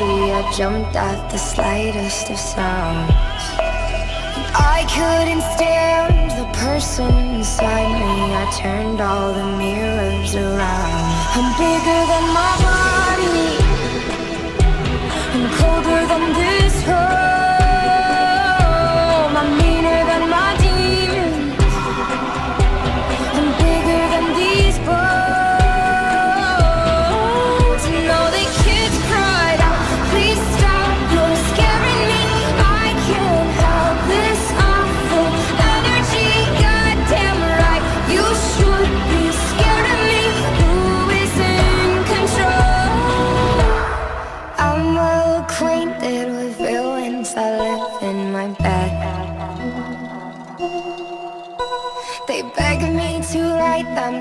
I jumped at the slightest of sounds. I couldn't stand the person inside me. I turned all the mirrors around. I'm bigger than my body. I'm colder than this home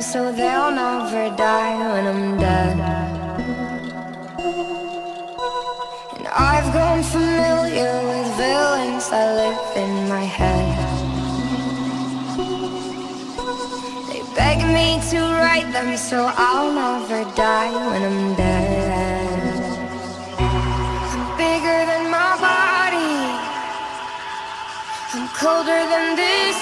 so they'll never die when I'm dead. And I've grown familiar with villains that live in my head. They beg me to write them so I'll never die when I'm dead. I'm bigger than my body. I'm colder than this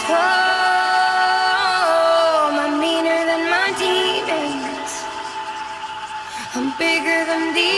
Andy.